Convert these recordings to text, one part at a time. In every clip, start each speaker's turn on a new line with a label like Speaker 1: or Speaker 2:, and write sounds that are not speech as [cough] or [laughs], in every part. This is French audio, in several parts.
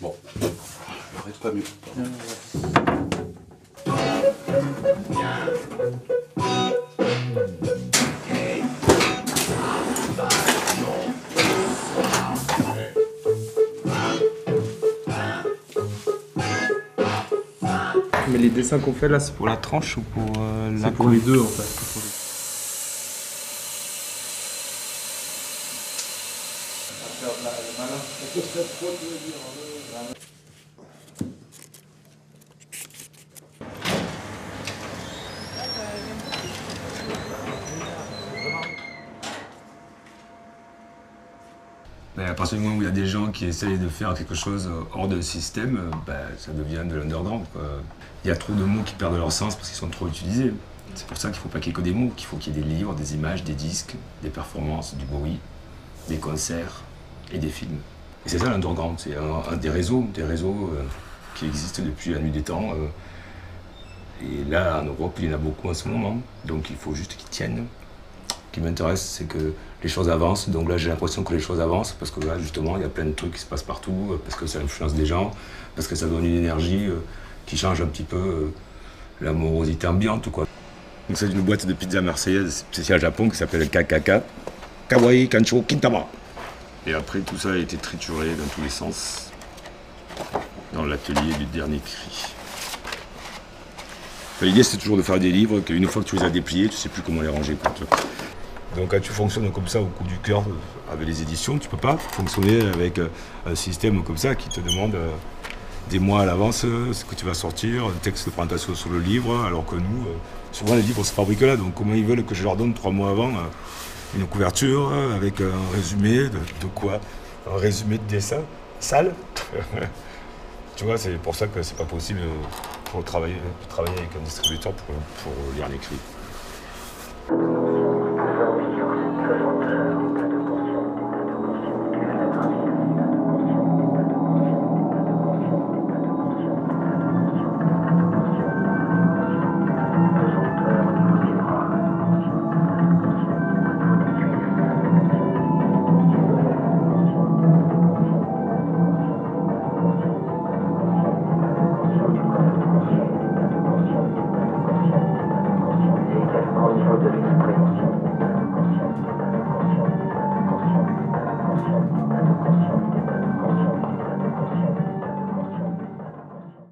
Speaker 1: Bon, arrête pas mieux.
Speaker 2: Mais les dessins qu'on fait là, c'est pour la tranche ou pour euh, la
Speaker 3: C'est pour les deux en fait.
Speaker 4: Ben, à partir du moment où il y a des gens qui essayent de faire quelque chose hors de système, euh, ben, ça devient de l'underground. Il y a trop de mots qui perdent leur sens parce qu'ils sont trop utilisés. C'est pour ça qu'il ne faut pas qu'il y ait que des mots, qu'il faut qu'il y ait des livres, des images, des disques, des performances, du bruit, des concerts et des films. Et c'est ça l'underground, c'est un, des réseaux, des réseaux euh, qui existent depuis la nuit des temps. euh. et là, en Europe, il y en a beaucoup en ce moment, donc il faut juste qu'ils tiennent. Ce qui m'intéresse, c'est que les choses avancent. Donc là, j'ai l'impression que les choses avancent parce que là, justement, il y a plein de trucs qui se passent partout, euh, parce que ça influence des gens, parce que ça donne une énergie qui change un petit peu la morosité ambiante, quoi. Donc c'est une boîte de pizza marseillaise spéciale Japon qui s'appelle KKK, Kawaii Kancho Kintama. Et après, tout ça a été trituré dans tous les sens dans l'atelier du dernier cri. L'idée, c'est toujours de faire des livres qu'une fois que tu les as dépliés, tu sais plus comment les ranger. Donc quand tu fonctionnes comme ça au coup du cœur euh, avec les éditions, tu peux pas fonctionner avec euh, un système comme ça qui te demande euh, des mois à l'avance ce que tu vas sortir, un texte de présentation sur le livre, alors que nous, souvent les livres se fabriquent là, donc comment ils veulent que je leur donne trois mois avant une couverture euh, avec un résumé de, quoi Un résumé de dessin sale [laughs] Tu vois, c'est pour ça que c'est pas possible euh, pour travailler, travailler avec un distributeur pour, pour lire l'écrit.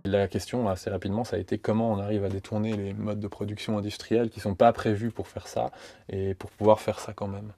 Speaker 3: La question assez rapidement, ça a été comment on arrive à détourner les modes de production industriels qui sont pas prévus pour faire ça et pour pouvoir faire ça quand même.